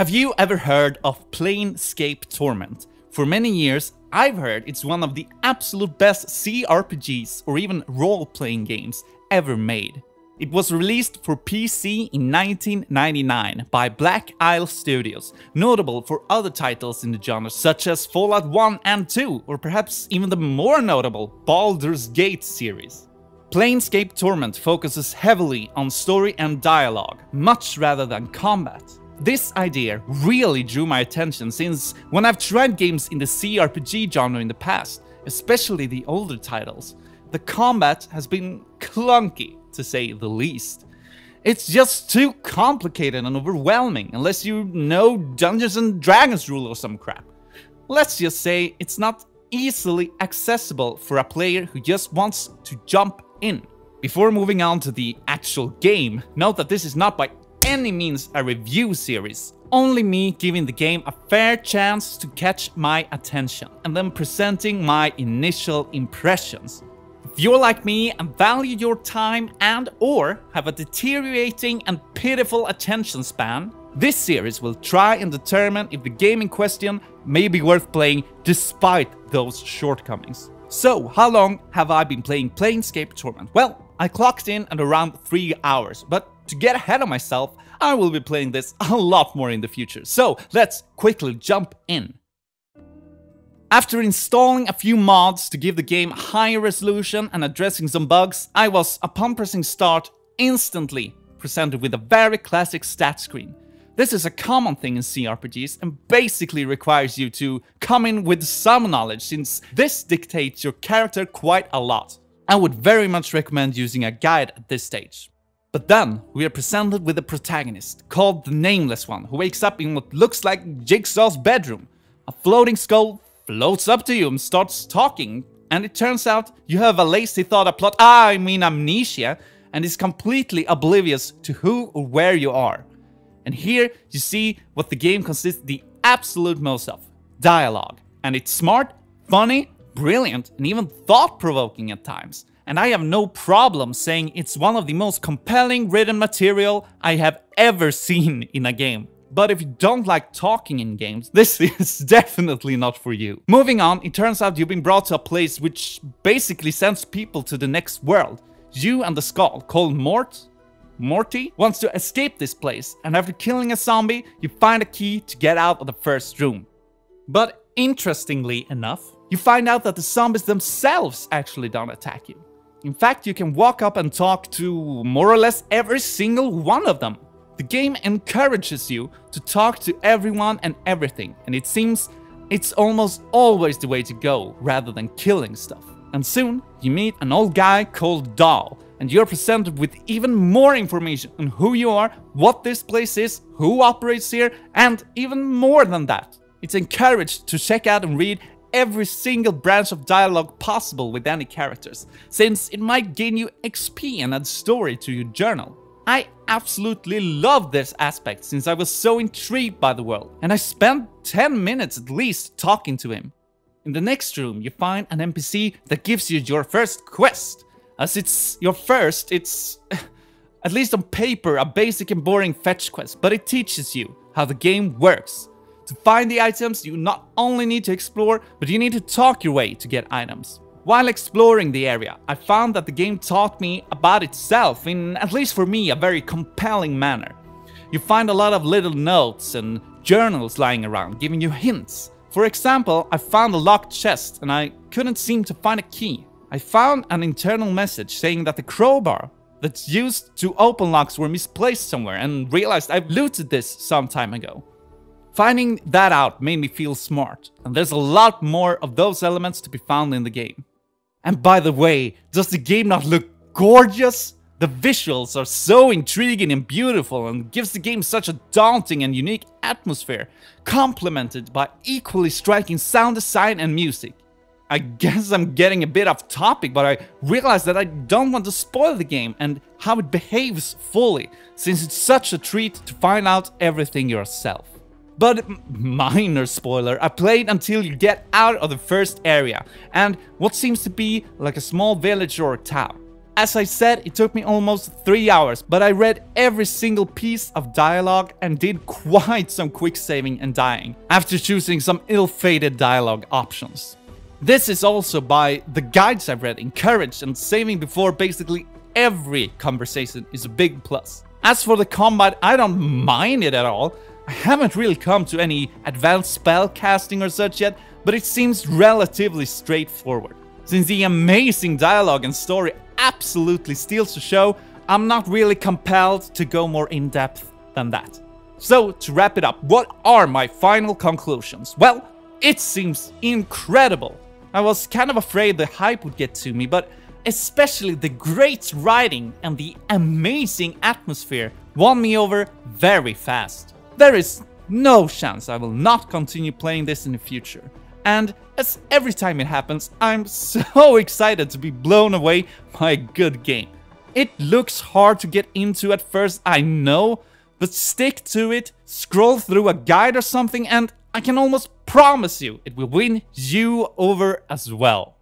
Have you ever heard of Planescape Torment? For many years, I've heard it's one of the absolute best CRPGs or even role-playing games ever made. It was released for PC in 1999 by Black Isle Studios, notable for other titles in the genre such as Fallout 1 and 2, or perhaps even the more notable Baldur's Gate series. Planescape Torment focuses heavily on story and dialogue, much rather than combat. This idea really drew my attention since when I've tried games in the CRPG genre in the past, especially the older titles, the combat has been clunky to say the least. It's just too complicated and overwhelming unless you know Dungeons and Dragons rule or some crap. Let's just say it's not easily accessible for a player who just wants to jump in. Before moving on to the actual game, note that this is not by any means a review series, only me giving the game a fair chance to catch my attention and then presenting my initial impressions. If you're like me and value your time and or have a deteriorating and pitiful attention span, this series will try and determine if the game in question may be worth playing despite those shortcomings. So, how long have I been playing Planescape Torment? Well, I clocked in at around 3 hours, but to get ahead of myself, I will be playing this a lot more in the future. So, let's quickly jump in. After installing a few mods to give the game higher resolution and addressing some bugs, I was, upon pressing start, instantly presented with a very classic stat screen. This is a common thing in CRPGs and basically requires you to come in with some knowledge since this dictates your character quite a lot. I would very much recommend using a guide at this stage. But then, we are presented with a protagonist, called the Nameless One, who wakes up in what looks like Jigsaw's bedroom. A floating skull floats up to you and starts talking, and it turns out you have a lazy thought, a plot, ah, I mean amnesia, and is completely oblivious to who or where you are. And here you see what the game consists the absolute most of, dialogue. And it's smart, funny, brilliant, and even thought-provoking at times. And I have no problem saying it's one of the most compelling written material I have ever seen in a game. But if you don't like talking in games, this is definitely not for you. Moving on, it turns out you've been brought to a place which basically sends people to the next world. You and the skull, called Mort, Morty, wants to escape this place, and after killing a zombie, you find a key to get out of the first room. But interestingly enough, you find out that the zombies themselves actually don't attack you. In fact, you can walk up and talk to more or less every single one of them. The game encourages you to talk to everyone and everything, and it seems it's almost always the way to go rather than killing stuff. And soon, you meet an old guy called Dhall, and you're presented with even more information on who you are, what this place is, who operates here, and even more than that. It's encouraged to check out and read every single branch of dialogue possible with any characters, since it might gain you XP and add story to your journal. I absolutely love this aspect since I was so intrigued by the world, and I spent 10 minutes at least talking to him. In the next room, you find an NPC that gives you your first quest. As it's your first, it's, at least on paper, a basic and boring fetch quest, but it teaches you how the game works. To find the items, you not only need to explore, but you need to talk your way to get items. While exploring the area, I found that the game taught me about itself in, at least for me, a very compelling manner. You find a lot of little notes and journals lying around, giving you hints. For example, I found a locked chest and I couldn't seem to find a key. I found an internal message saying that the crowbar that's used to open locks were misplaced somewhere and realized I've looted this some time ago. Finding that out made me feel smart, and there's a lot more of those elements to be found in the game. And by the way, does the game not look gorgeous? The visuals are so intriguing and beautiful and gives the game such a daunting and unique atmosphere, complemented by equally striking sound design and music. I guess I'm getting a bit off topic, but I realize that I don't want to spoil the game and how it behaves fully, since it's such a treat to find out everything yourself. But minor spoiler, I played until you get out of the first area and what seems to be like a small village or town. As I said, it took me almost 3 hours, but I read every single piece of dialogue and did quite some quick saving and dying, after choosing some ill-fated dialogue options. This is also by the guides I've read encouraged and saving before basically every conversation is a big plus. As for the combat, I don't mind it at all. I haven't really come to any advanced spell casting or such yet, but it seems relatively straightforward. Since the amazing dialogue and story absolutely steals the show, I'm not really compelled to go more in depth than that. So, to wrap it up, what are my final conclusions? Well, it seems incredible. I was kind of afraid the hype would get to me, but especially the great writing and the amazing atmosphere won me over very fast. There is no chance I will not continue playing this in the future. And as every time it happens, I'm so excited to be blown away by a good game. It looks hard to get into at first, I know, but stick to it, scroll through a guide or something, and I can almost promise you it will win you over as well.